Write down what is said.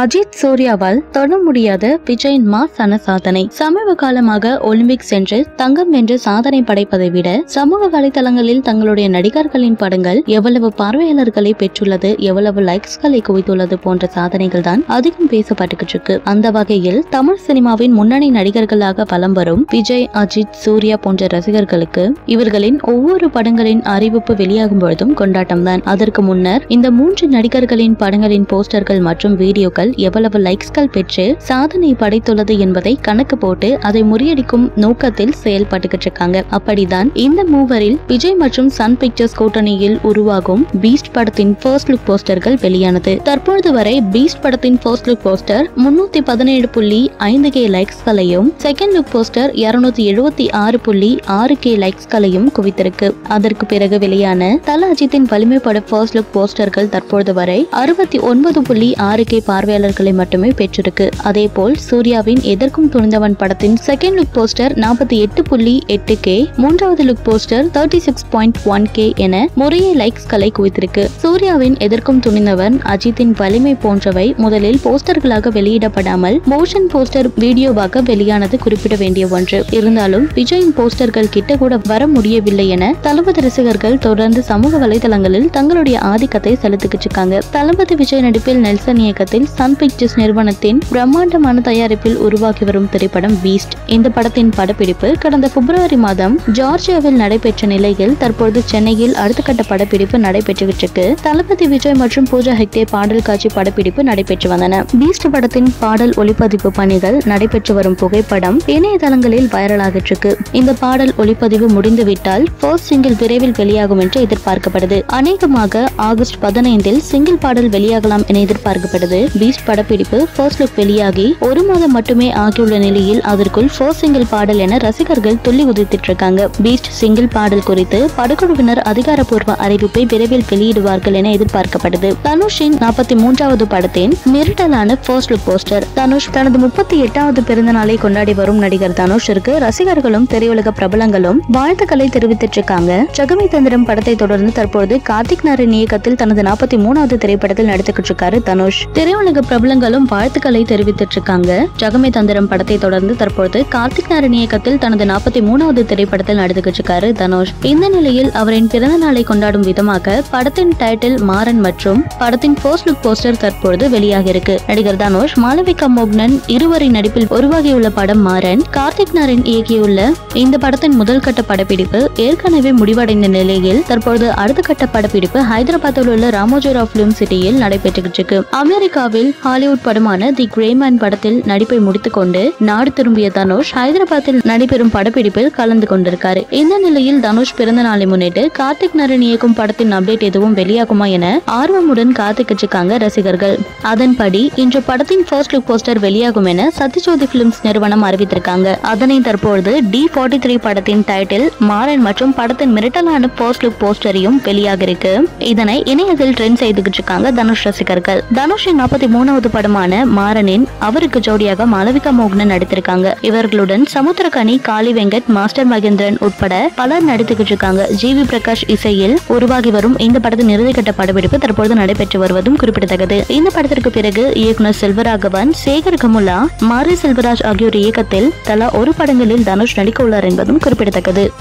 அஜித் சூர்யாவால் தொட முடியாத விஜயின் மாசான சாதனை. சமீப காலமாக ஒலிம்பிக் சென்று தங்கம் வென்று சாதனை படைப்பதை விட சமூக வலைதளங்களில் தங்களுடைய நடிகர்களின் படங்கள் எவ்வளவு பார்வையாளர்களை பெற்றுள்ளது எவ்வளவு லைக்ஸ்களை குவித்துள்ளது போன்ற சாதனைகள் தான் அதிகம் பேசப்பட்டுக்கிட்டு இருக்கு. அந்த வகையில் தமிழ் சினிமாவின் முன்னணி நடிகர்களாக வலம் வரும் விஜய் அஜித் சூர்யா போன்ற ரசிகர்களுக்கு இவர்களின் ஒவ்வொரு படங்களின் அறிவிப்பு வெளியாகும் பொழுதும் கொண்டாட்டம் தான் அதற்கு முன்னர் இந்த மூன்று நடிகர்களின் படங்களின் போஸ்டர்கள் மற்றும் வீடியோக்கள் எவ்வளவு லைக்ஸ்கள் பெற்று சாதனை படைத்துள்ளது என்பதை கணக்கு போட்டு அதை முறியடிக்கும் நோக்கத்தில் செயல்பட்டுக்கிட்டு இருக்காங்க. அப்படிதான் இந்த மூவரில் விஜய் மற்றும் சன் பிக்சர்ஸ் கூட்டணியில் உருவாகும் பீஸ்ட் படத்தின் ஃபர்ஸ்ட் லுக் போஸ்டர்கள் வெளியானது. தற்பொழுது வரை பீஸ்ட் படத்தின் ஃபர்ஸ்ட் லுக் போஸ்டர் முன்னூத்தி பதினேழு புள்ளி ஐந்து கே லைக்ஸ்களையும் செகண்ட் லுக் போஸ்டர் இருநூத்தி எழுபத்தி ஆறு புள்ளி ஆறு கே லைக்ஸ்களையும் குவித்திருக்கு. அதற்கு பிறகு வெளியான தல அஜித்தின் வலிமை பட ஃபர்ஸ்ட் லுக் போஸ்டர்கள் தற்பொழுது வரை அறுபத்தி ஒன்பது புள்ளி ஆறு கே பார்வை பார்வையாளர்களை மட்டுமே பெற்றிருக்கு. அதேபோல் சூர்யாவின் எதற்கும் துணிந்தவன் படத்தின் செகண்ட் லுக் போஸ்டர் நாற்பத்தி எட்டு புள்ளி எட்டு கே மூன்றாவது look poster thirty six point one K என முறையே லைக்ஸ்களை குவித்திருக்கு. சூர்யாவின் எதற்கும் துணிந்தவன் அஜித்தின் வலிமை போன்றவை முதலில் போஸ்டர்களாக வெளியிடப்படாமல் மோஷன் போஸ்டர் வீடியோவாக வெளியானது குறிப்பிட வேண்டிய ஒன்று. இருந்தாலும் விஜயின் போஸ்டர்கள் கிட்ட கூட வர முடியவில்லை என தளபதி ரசிகர்கள் தொடர்ந்து சமூக வலைதளங்களில் தங்களுடைய ஆதிக்கத்தை செலுத்திக்கிட்டு இருக்காங்க. தளபதி விஜய் நடிப்பில் நெல்சன் இயக்கத்தில் சன் பிக்சர்ஸ் நிறுவனத்தின் பிரம்மாண்டமான தயாரிப்பில் உருவாகி வரும் திரைப்படம் பீஸ்ட் இந்த படத்தின் படப்பிடிப்பு கடந்த பிப்ரவரி மாதம் ஜார்ஜியாவில் நடைபெற்ற நிலையில் தற்பொழுது சென்னையில் அடுத்த கட்ட படப்பிடிப்பு நடைபெற்றுகிட்டு தளபதி விஜய் மற்றும் பூஜா ஹெக்டே பாடல் காட்சி படப்பிடிப்பு நடைபெற்று வந்தன. பீஸ்ட் படத்தின் பாடல் ஒளிப்பதிவு பணிகள் நடைபெற்று வரும் புகைப்படம் இணையதளங்களில் வைரலாகிட்டு இருக்கு இந்த பாடல் ஒளிப்பதிவு முடிந்துவிட்டால் ஃபர்ஸ்ட் சிங்கிள் விரைவில் வெளியாகும் என்று எதிர்பார்க்கப்படுது. அநேகமாக ஆகஸ்ட் பதினைந்தில் சிங்கிள் பாடல் வெளியாகலாம் என எதிர்பார்க்கப்படுது பீஸ்ட் படப்பிடிப்பு ஃபர்ஸ்ட் லுக் வெளியாகி ஒரு மாதம் மட்டுமே ஆகியுள்ள நிலையில் அதற்குள் ஃபர்ஸ்ட் சிங்கிள் பாடல் என ரசிகர்கள் துள்ளி உதித்திட்டு இருக்காங்க. பீஸ்ட் சிங்கிள் பாடல் குறித்து படக்குழுவினர் அதிகாரப்பூர்வ அறிவிப்பை விரைவில் வெளியிடுவார்கள் என எதிர்பார்க்கப்படுது தனுஷின் நாற்பத்தி மூன்றாவது படத்தின் மிரட்டலான ஃபர்ஸ்ட் லுக் போஸ்டர் தனுஷ் தனது முப்பத்தி எட்டாவது பிறந்த நாளை கொண்டாடி வரும் நடிகர் தனுஷிற்கு ரசிகர்களும் திரையுலக பிரபலங்களும் வாழ்த்துக்களை தெரிவித்திட்டு இருக்காங்க. ஜகமி தந்திரம் படத்தை தொடர்ந்து தற்பொழுது கார்த்திக் நாரின் இயக்கத்தில் தனது நாற்பத்தி மூணாவது திரைப்படத்தில் நடித்துக்கிட்டு இருக்காரு தனுஷ். திரையுலக பிரபலங்களும் வாழ்த்துக்களை தெரிவித்துட்டு இருக்காங்க ஜகமே தந்திரம் படத்தை தொடர்ந்து தற்போது கார்த்திக் நாராயண் இயக்கத்தில் தனது நாற்பத்தி மூணாவது திரைப்படத்தில் நடித்துக்கிட்டு இருக்காரு தனுஷ். இந்த நிலையில் அவரின் பிறந்த நாளை கொண்டாடும் விதமாக படத்தின் டைட்டில் மாறன் மற்றும் படத்தின் போஸ்ட் லுக் போஸ்டர் தற்பொழுது வெளியாக இருக்கு நடிகர் தனுஷ் மாளவிகா மோகனன் இருவரின் நடிப்பில் உருவாகியுள்ள படம் மாறன். கார்த்திக் நாராயண் இயக்கியுள்ள இந்த படத்தின் முதல் கட்ட படப்பிடிப்பு ஏற்கனவே முடிவடைந்த நிலையில் தற்பொழுது அடுத்த கட்ட படப்பிடிப்பு ஹைதராபாத்தில் உள்ள ராமோஜிராவ் பிலிம் சிட்டியில் நடைபெற்றுகிட்டு இருக்கு. அமெரிக்காவில் ஹாலிவுட் படமான தி கிரேமேன் படத்தில் நடிப்பை முடித்துக்கொண்டு நாடு திரும்பிய தனுஷ் ஹைதராபாத்தில் நடைபெறும் படப்பிடிப்பில் கலந்து கொண்டிருக்காரு. இந்த நிலையில் தனுஷ் பிறந்த நாளை முன்னிட்டு கார்த்திக் நரன் இயக்கும் படத்தின் அப்டேட் எதுவும் வெளியாகுமா என ஆர்வமுடன் காத்துக்கிட்டு இருக்காங்க ரசிகர்கள். அதன்படி இன்று படத்தின் ஃபர்ஸ்ட் லுக் போஸ்டர் வெளியாகும் என சத்யஜோதி பிலிம்ஸ் நிறுவனம் அறிவித்திருக்காங்க. அதனை தற்பொழுது டி ஃபார்ட்டி த்ரீ படத்தின் டைட்டில் மாறன் மற்றும் படத்தின் மிரட்டலான ஃபர்ஸ்ட் லுக் போஸ்டரையும் வெளியாக இருக்கு இதனை இணையத்தில் ட்ரெண்ட் செய்துகிட்டு இருக்காங்க தனுஷ் ரசிகர்கள். தனுஷின் நாற்பத்தி மூணாவது படமான மாறனின் அவருக்கு ஜோடியாக மாளவிகா மோகனன் நடித்திருக்காங்க. இவர்களுடன் சமுத்திரகனி காளி வெங்கட் மாஸ்டர் மகேந்திரன் உட்பட பலர் நடித்துக்கிட்டு இருக்காங்க. ஜி. வி. பிரகாஷ் இசையில் உருவாகி வரும் இந்த படத்தின் இறுதிக்கட்ட படப்பிடிப்பு தற்பொழுது நடைபெற்று வருவதும் குறிப்பிடத்தக்கது. இந்த படத்திற்கு பிறகு இயக்குனர் செல்வராகவன் சேகர் கமுலா மாரி செல்வராஜ் ஆகியோர் இயக்கத்தில் தலா ஒரு படங்களில் தனுஷ் நடிக்க உள்ளார் என்பதும் குறிப்பிடத்தக்கது.